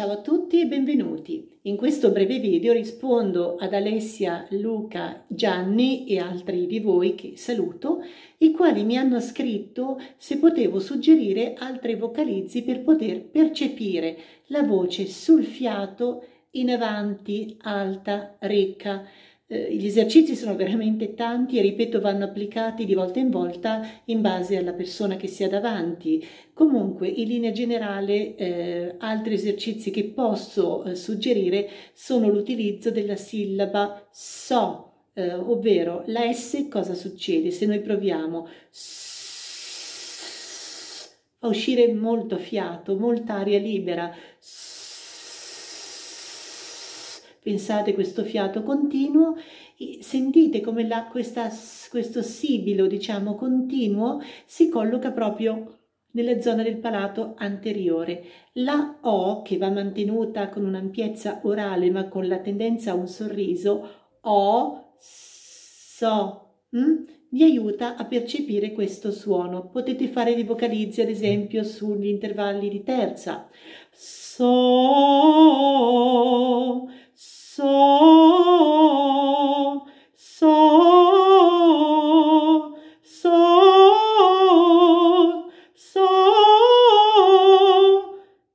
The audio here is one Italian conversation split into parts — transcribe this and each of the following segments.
Ciao a tutti e benvenuti. In questo breve video rispondo ad Alessia, Luca, Gianni e altri di voi che saluto, i quali mi hanno scritto se potevo suggerire altri vocalizzi per poter percepire la voce sul fiato in avanti, alta, ricca, eh, gli esercizi sono veramente tanti e ripeto vanno applicati di volta in volta in base alla persona che si ha davanti. Comunque in linea generale eh, altri esercizi che posso eh, suggerire sono l'utilizzo della sillaba so, eh, ovvero la S cosa succede se noi proviamo fa uscire molto fiato, molta aria libera. Pensate questo fiato continuo, sentite come la, questa, questo sibilo, diciamo, continuo si colloca proprio nella zona del palato anteriore. La O, che va mantenuta con un'ampiezza orale ma con la tendenza a un sorriso, O, So, hm? vi aiuta a percepire questo suono. Potete fare dei vocalizzi ad esempio sugli intervalli di terza. So, so, so, so, so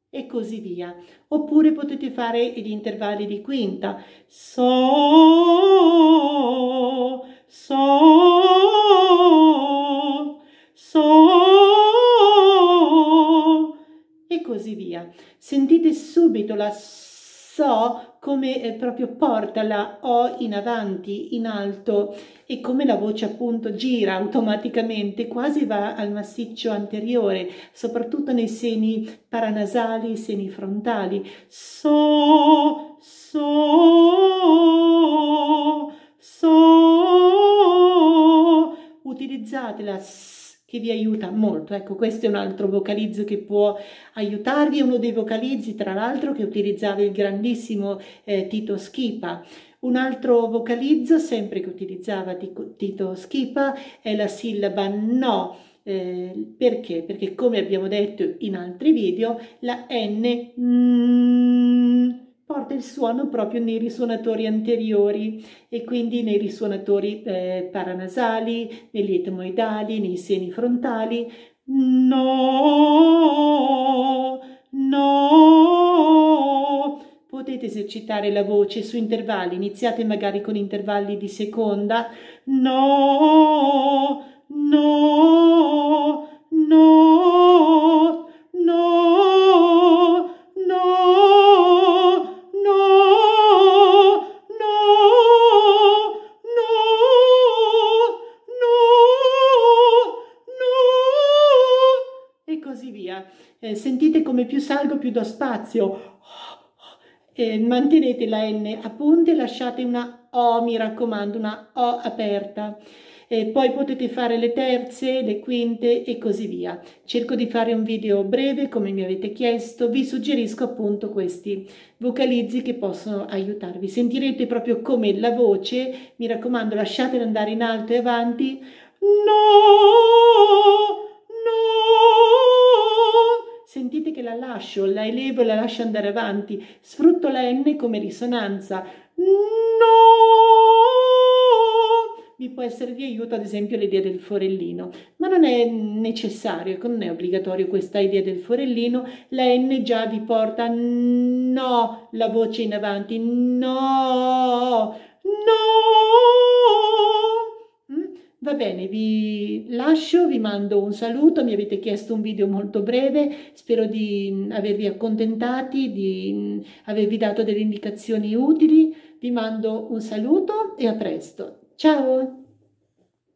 e così via. Oppure potete fare gli intervalli di quinta. So, so, so e così via. Sentite subito la so come eh, proprio porta la O in avanti, in alto e come la voce appunto gira automaticamente, quasi va al massiccio anteriore, soprattutto nei seni paranasali, seni frontali. So, so, so. Utilizzate la che vi aiuta molto. Ecco, questo è un altro vocalizzo che può aiutarvi, uno dei vocalizzi, tra l'altro, che utilizzava il grandissimo eh, Tito Schipa. Un altro vocalizzo, sempre che utilizzava Tito Schipa, è la sillaba no. Eh, perché? Perché come abbiamo detto in altri video, la N porta il suono proprio nei risuonatori anteriori e quindi nei risuonatori eh, paranasali, negli etmoidali, nei seni frontali. No, no. Potete esercitare la voce su intervalli, iniziate magari con intervalli di seconda. No, via. Eh, sentite come più salgo più do spazio. Eh, mantenete la N a punte e lasciate una O, mi raccomando, una O aperta. E poi potete fare le terze, le quinte e così via. Cerco di fare un video breve come mi avete chiesto, vi suggerisco appunto questi vocalizzi che possono aiutarvi. Sentirete proprio come la voce, mi raccomando lasciatela andare in alto e avanti, no, la lascio, la elevo e la lascio andare avanti, sfrutto la N come risonanza. No! Vi può essere di aiuto ad esempio l'idea del forellino, ma non è necessario, non è obbligatorio questa idea del forellino, la N già vi porta no, la voce in avanti, no, Va bene, vi lascio, vi mando un saluto, mi avete chiesto un video molto breve, spero di mm, avervi accontentati, di mm, avervi dato delle indicazioni utili, vi mando un saluto e a presto. Ciao!